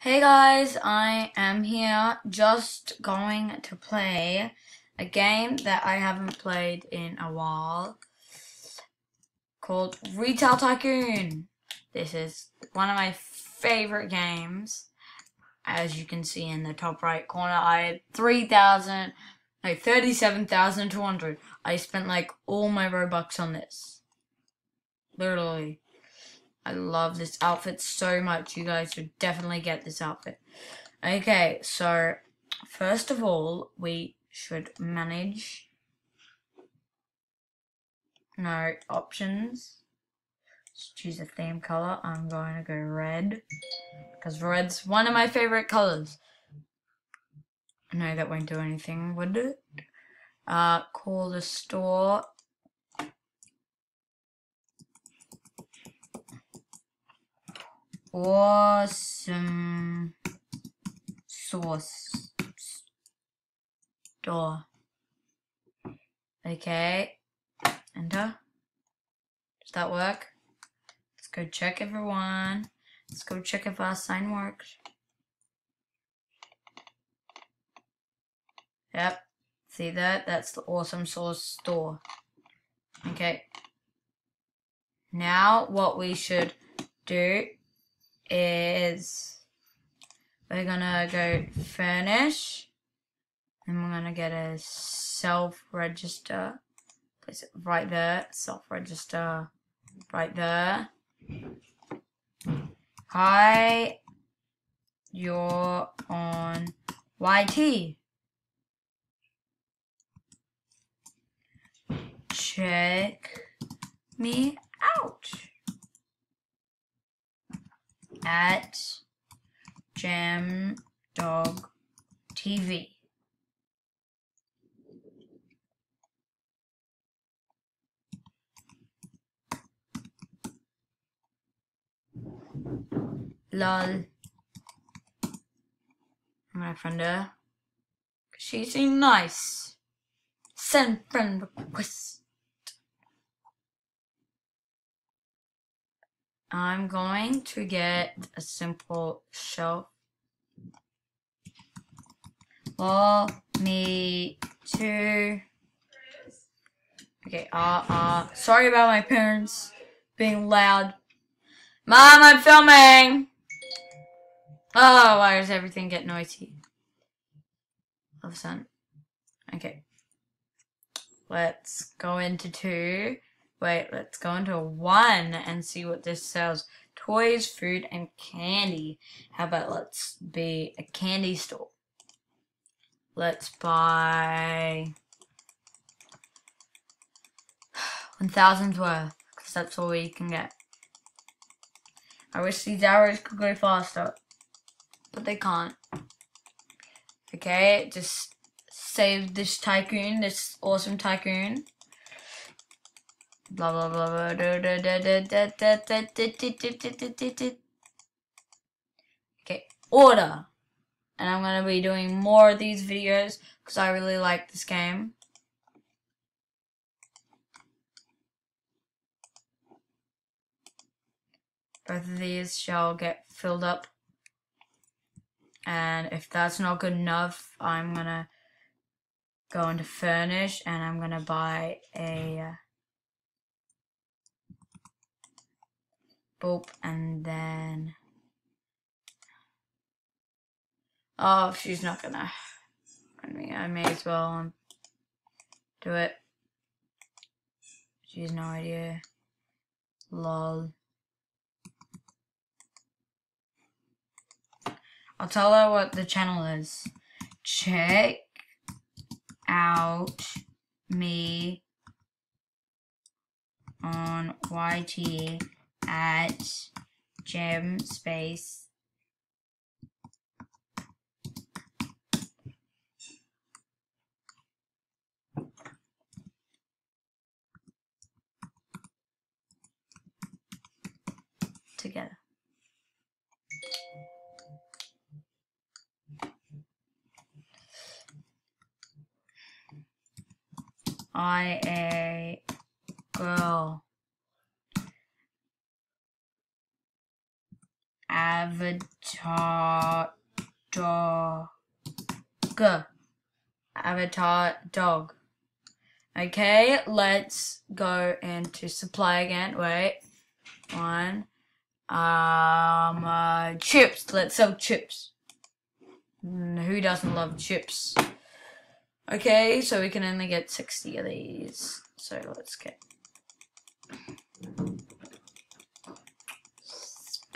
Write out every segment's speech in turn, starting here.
Hey guys, I am here just going to play a game that I haven't played in a while called Retail Tycoon. This is one of my favorite games. As you can see in the top right corner, I had 3,000, no, 37,200. I spent like all my Robux on this. Literally. I love this outfit so much. You guys should definitely get this outfit. Okay, so first of all, we should manage. No options. Let's choose a theme color. I'm going to go red because red's one of my favorite colors. No, that won't do anything, would it? Uh, call the store awesome source store. Okay, enter. Does that work? Let's go check everyone. Let's go check if our sign works. Yep. See that? That's the awesome source store. Okay. Now what we should do is we're gonna go furnish. And we're gonna get a self register place it right there. Self register right there. Hi. You're on YT check me out at Jam Dog TV. Lol. My friend uh, her. She seemed nice. Send friend request. I'm going to get a simple shelf. Well, me too. Okay, uh, uh, sorry about my parents being loud. Mom, I'm filming! Oh, why does everything get noisy? A sudden. Okay. Let's go into two. Wait, let's go into one and see what this sells. Toys, food, and candy. How about let's be a candy store? Let's buy 1,000 worth, because that's all we can get. I wish these arrows could go faster, but they can't. Okay, just save this tycoon, this awesome tycoon blah blah blah blah okay order and I'm gonna be doing more of these videos because I really like this game both of these shall get filled up and if that's not good enough I'm gonna go into furnish and I'm gonna buy a boop, and then... Oh, she's not gonna... I mean, I may as well um, do it. She has no idea. Lol. I'll tell her what the channel is. Check out me on YT at gem space together. I a girl Avatar dog. Avatar dog. Okay, let's go into supply again. Wait. One. Um, uh, chips. Let's sell chips. Mm, Who doesn't love chips? Okay, so we can only get 60 of these. So let's get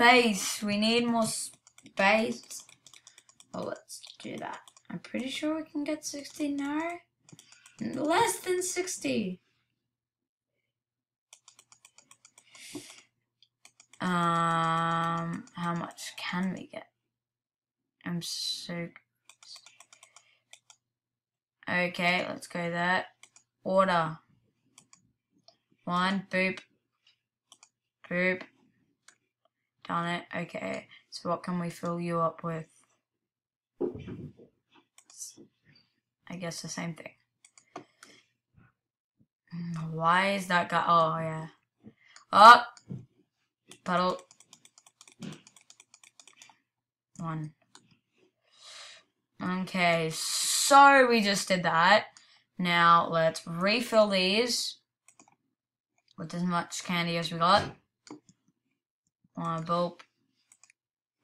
space. We need more space. Oh, let's do that. I'm pretty sure we can get 60 now. Less than 60. Um, how much can we get? I'm so. Okay, let's go there. Order. One, boop. Boop. Done it. Okay, so what can we fill you up with? I guess the same thing. Mm, Why is that guy? Oh, yeah. Up. Puddle. One. Okay, so we just did that. Now let's refill these with as much candy as we got. One bulb.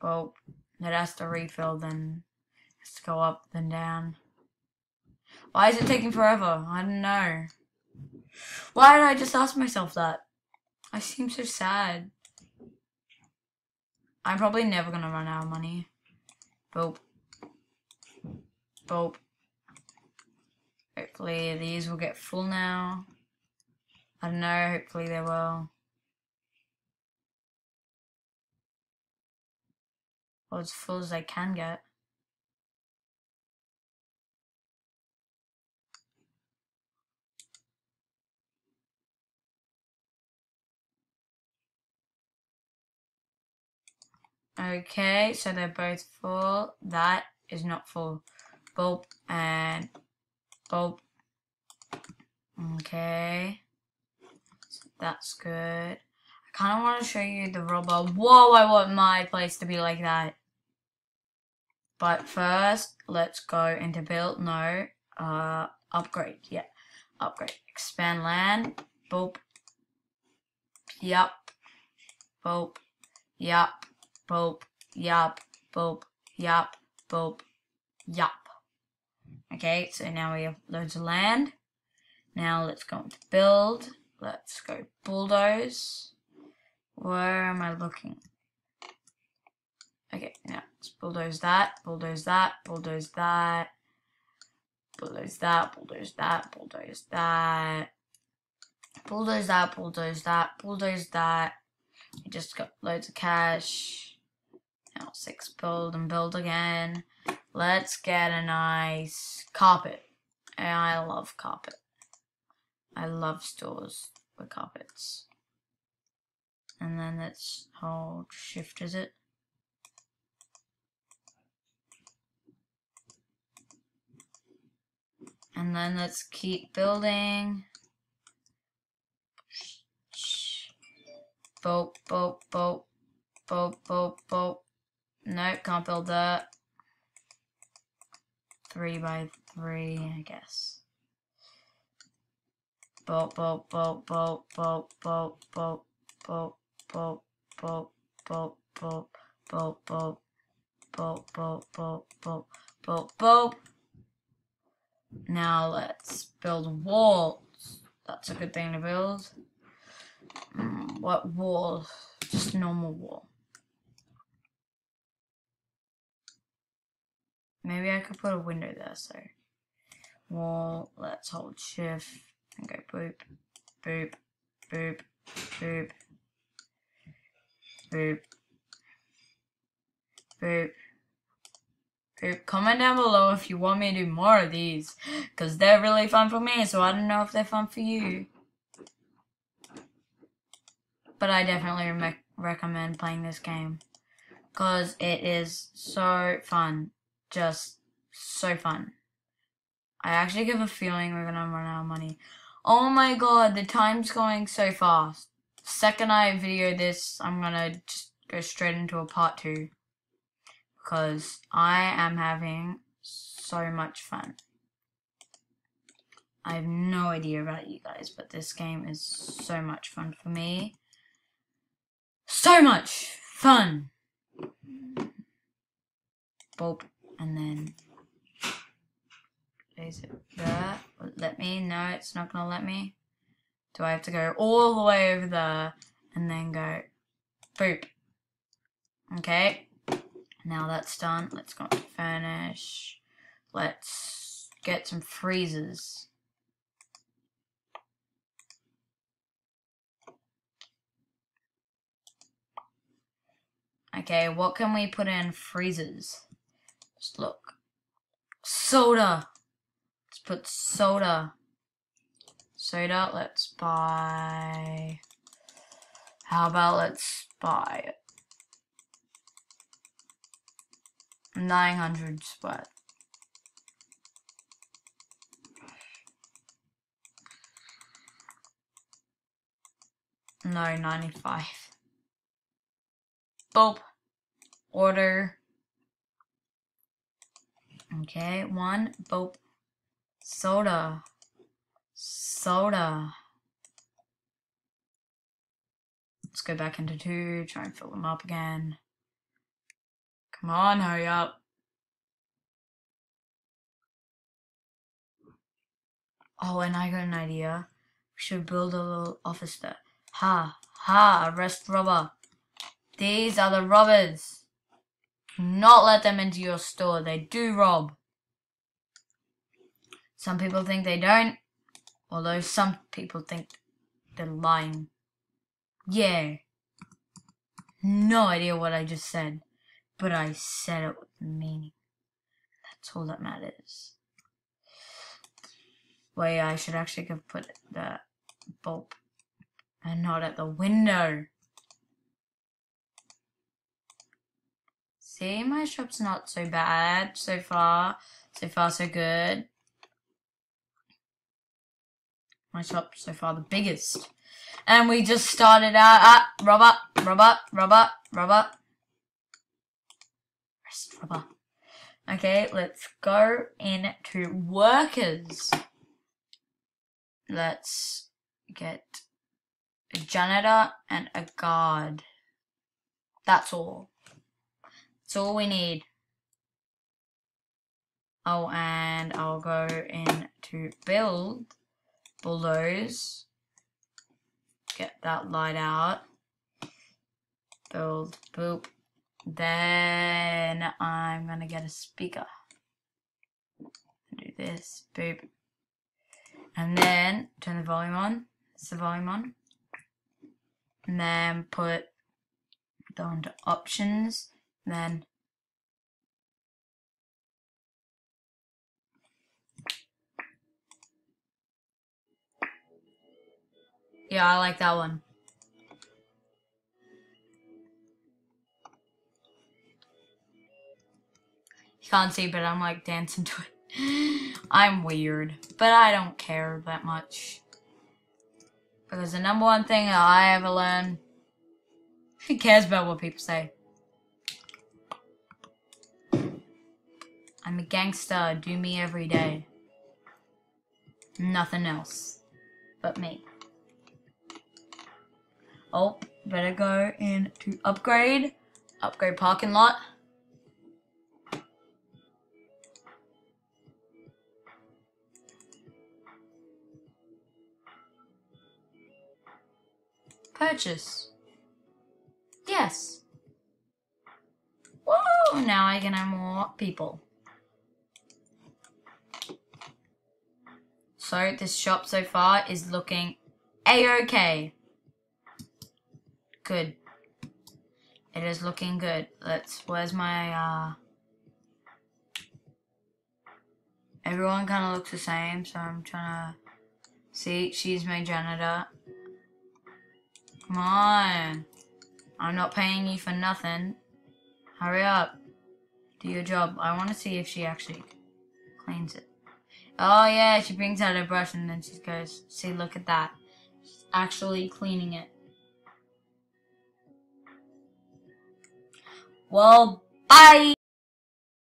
Bulb. It has to refill, then it has to go up, then down. Why is it taking forever? I don't know. Why did I just ask myself that? I seem so sad. I'm probably never gonna run out of money. Boop. Boop. Hopefully these will get full now. I don't know, hopefully they will. Or as full as I can get. Okay, so they're both full. That is not full. Bulb and bulb. Okay. So that's good. I kind of want to show you the rubber. Whoa, I want my place to be like that. But first, let's go into build. No. Uh, upgrade. Yeah. Upgrade. Expand land. Boop. Yup. Boop. Yup. Boop. Yup. Boop. Yup. Boop. Yup. Okay, so now we have loads of land. Now let's go into build. Let's go bulldoze. Where am I looking? Okay, now let's bulldoze that, bulldoze that, bulldoze that, bulldoze that, bulldoze that, bulldoze that, bulldoze that, bulldoze that, bulldoze that. We just got loads of cash. Now six build and build again. Let's get a nice carpet. And I love carpet. I love stores with carpets. And then let's hold shift, is it? And then let's keep building. Boat, boat, boat, boat, boat, boat. No, can't build that. Three by three, I guess. Boat, boat, boat, boat, boat, boat, boat, boat, boat, boat, boat, boat, boat, boat, boat, boat, boat, boat, boat, boat. Now let's build walls. That's a good thing to build. Mm, what wall? Just normal wall. Maybe I could put a window there, so wall, let's hold shift and go boop, boop, boop, boop, boop, boop. Comment down below if you want me to do more of these, because they're really fun for me, so I don't know if they're fun for you. But I definitely re recommend playing this game, because it is so fun just so fun. I actually have a feeling we're gonna run out of money. Oh my god, the time's going so fast. Second I video this, I'm gonna just go straight into a part two. Because I am having so much fun. I have no idea about you guys, but this game is so much fun for me. So much fun! Bulb, and then is it there? Let me? No, it's not gonna let me. Do I have to go all the way over there and then go boop? Okay, now that's done. Let's go to furnish. Let's get some freezers. Okay, what can we put in freezers? Just look. Soda! Let's put soda. Soda, let's buy... How about let's buy 900 sweat. No, 95. Bulb. Order. Okay, one bulb. Soda. Soda. Let's go back into two, try and fill them up again. Come on, hurry up. Oh, and I got an idea. We should build a little office there. Ha, ha, arrest robber. These are the robbers. Not let them into your store. They do rob. Some people think they don't, although some people think they're lying. Yeah. No idea what I just said. But I said it with meaning. That's all that matters. Wait, I should actually go put the bulb and not at the window. See, my shop's not so bad so far. So far, so good. My shop so far the biggest. And we just started out at robot, robot, robot, Okay, let's go into workers. Let's get a janitor and a guard. That's all. That's all we need. Oh, and I'll go into build, bulldoze, get that light out, build, boop, then I'm gonna get a speaker. Do this, boop. And then turn the volume on. It's the volume on. And then put go into options. then Yeah, I like that one. Can't see, but I'm like dancing to it. I'm weird, but I don't care that much. Because the number one thing that I ever learned, who cares about what people say? I'm a gangster, do me every day. Nothing else but me. Oh, better go in to upgrade. Upgrade parking lot. Purchase. Yes. Whoa, now I can have more people. So this shop so far is looking a-okay. Good. It is looking good. Let's, where's my, uh... Everyone kind of looks the same, so I'm trying to... See, she's my janitor. Come on. I'm not paying you for nothing. Hurry up. Do your job. I want to see if she actually cleans it. Oh yeah, she brings out her brush and then she goes, see, look at that. She's actually cleaning it. Well, bye!